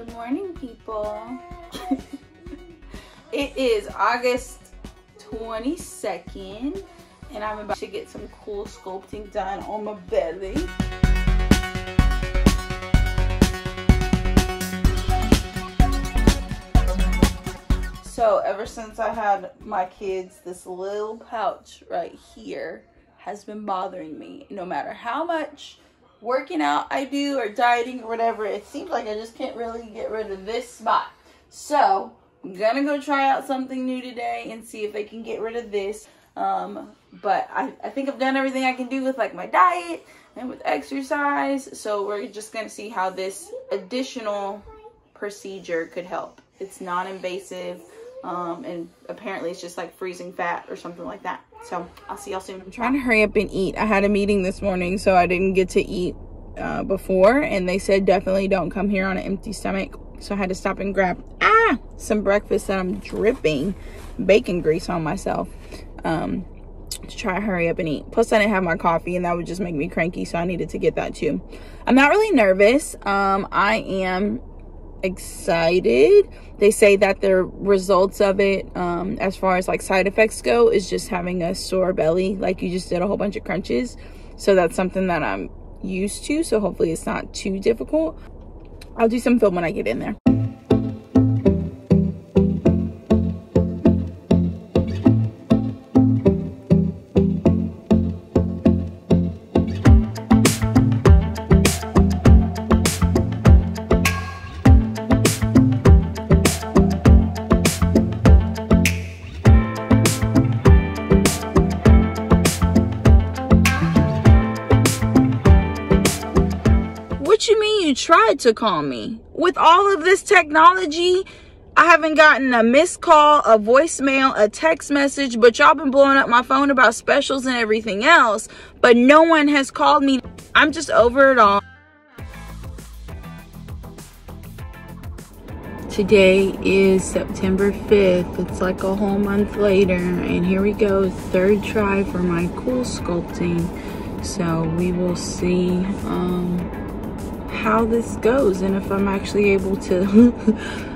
Good morning, people. it is August 22nd, and I'm about to get some cool sculpting done on my belly. So ever since I had my kids, this little pouch right here has been bothering me. No matter how much working out I do or dieting or whatever, it seems like I just can't really get rid of this spot. So I'm gonna go try out something new today and see if I can get rid of this. Um, but I, I think I've done everything I can do with like my diet and with exercise. So we're just gonna see how this additional procedure could help. It's non-invasive um, and apparently it's just like freezing fat or something like that. So I'll see y'all soon. I'm trying to hurry up and eat. I had a meeting this morning, so I didn't get to eat uh, before, and they said definitely don't come here on an empty stomach. So I had to stop and grab ah some breakfast that I'm dripping bacon grease on myself. Um, to try to hurry up and eat. Plus, I didn't have my coffee, and that would just make me cranky, so I needed to get that too. I'm not really nervous. Um, I am excited. They say that the results of it, um, as far as like side effects go, is just having a sore belly, like you just did a whole bunch of crunches. So that's something that I'm used to. So hopefully it's not too difficult. I'll do some film when I get in there. Tried to call me. With all of this technology, I haven't gotten a missed call, a voicemail, a text message, but y'all been blowing up my phone about specials and everything else, but no one has called me. I'm just over it all. Today is September 5th. It's like a whole month later, and here we go, third try for my cool sculpting. So we will see um, how this goes and if I'm actually able to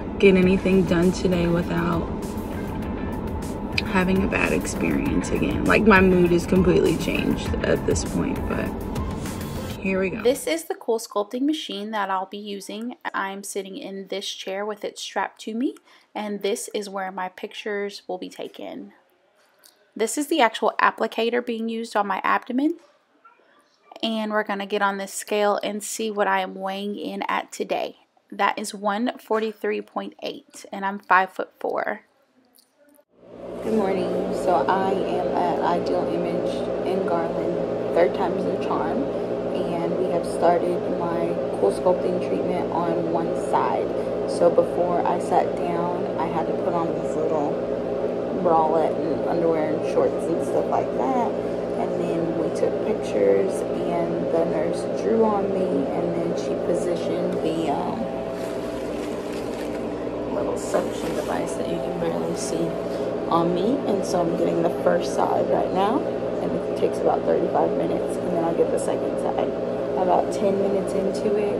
get anything done today without having a bad experience again. Like my mood is completely changed at this point, but here we go. This is the Cool Sculpting machine that I'll be using. I'm sitting in this chair with it strapped to me, and this is where my pictures will be taken. This is the actual applicator being used on my abdomen and we're going to get on this scale and see what I am weighing in at today. That is 143.8 and I'm 5 foot 4. Good morning. So I am at Ideal Image in Garland, third time's the charm, and we have started my cool sculpting treatment on one side. So before I sat down, I had to put on this little bralette and underwear and shorts and stuff like that. And then we took pictures the nurse drew on me and then she positioned the um, little suction device that you can barely see on me. And so I'm getting the first side right now and it takes about 35 minutes and then I'll get the second side. About 10 minutes into it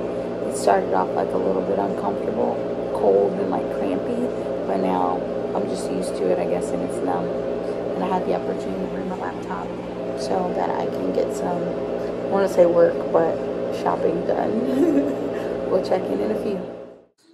it started off like a little bit uncomfortable cold and like crampy but now I'm just used to it I guess and it's numb. And I had the opportunity to bring my laptop so that I can get some want to say work, but shopping done. we'll check in in a few.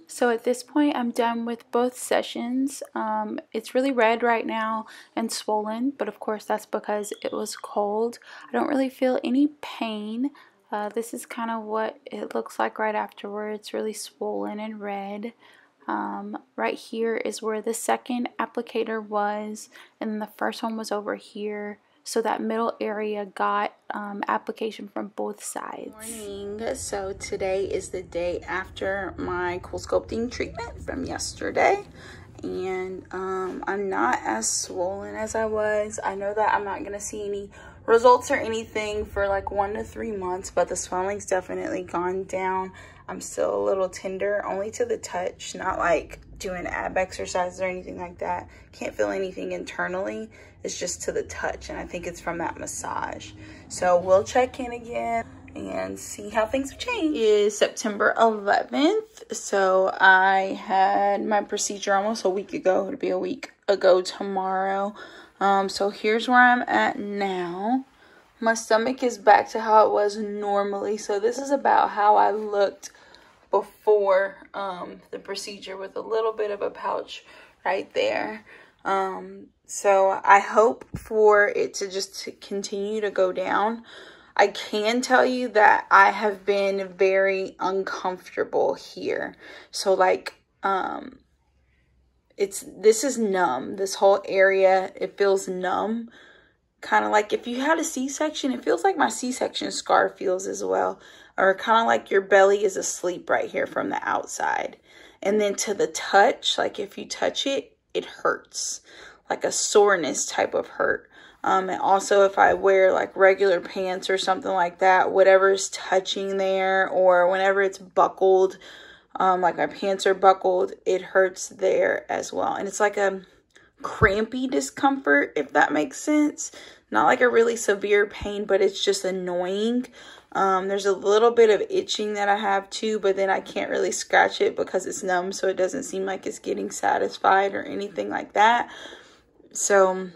So at this point, I'm done with both sessions. Um, it's really red right now and swollen, but of course that's because it was cold. I don't really feel any pain. Uh, this is kind of what it looks like right afterwards, really swollen and red. Um, right here is where the second applicator was, and the first one was over here so that middle area got um, application from both sides. Morning. So today is the day after my cool sculpting treatment from yesterday and um, I'm not as swollen as I was. I know that I'm not going to see any results or anything for like one to three months, but the swelling's definitely gone down. I'm still a little tender, only to the touch, not like doing ab exercises or anything like that. Can't feel anything internally. It's just to the touch, and I think it's from that massage. So we'll check in again and see how things have changed. It is September 11th, so I had my procedure almost a week ago. It'll be a week ago tomorrow. Um, so here's where I'm at now. My stomach is back to how it was normally. So this is about how I looked before um, the procedure with a little bit of a pouch right there. Um, so I hope for it to just continue to go down. I can tell you that I have been very uncomfortable here. So like um it's this is numb. This whole area it feels numb. Kind of like if you had a C-section, it feels like my C-section scar feels as well. Or kind of like your belly is asleep right here from the outside. And then to the touch, like if you touch it, it hurts. Like a soreness type of hurt. Um, and also if I wear like regular pants or something like that, whatever's touching there or whenever it's buckled, um, like my pants are buckled, it hurts there as well. And it's like a crampy discomfort, if that makes sense. Not like a really severe pain, but it's just annoying. Um, there's a little bit of itching that I have too, but then I can't really scratch it because it's numb, so it doesn't seem like it's getting satisfied or anything like that. So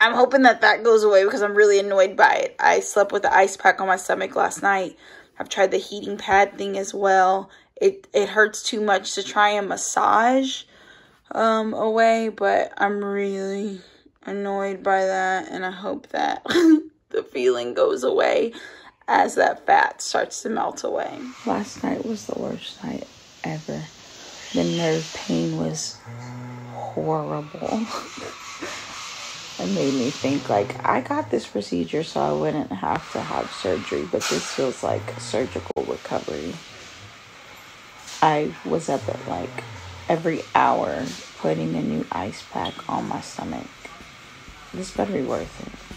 I'm hoping that that goes away because I'm really annoyed by it. I slept with the ice pack on my stomach last night. I've tried the heating pad thing as well. It it hurts too much to try and massage um away, but I'm really annoyed by that and I hope that the feeling goes away as that fat starts to melt away. Last night was the worst night ever. The nerve pain was horrible. it made me think like I got this procedure so I wouldn't have to have surgery, but this feels like surgical recovery. I was up at like every hour putting a new ice pack on my stomach. This better be worth it.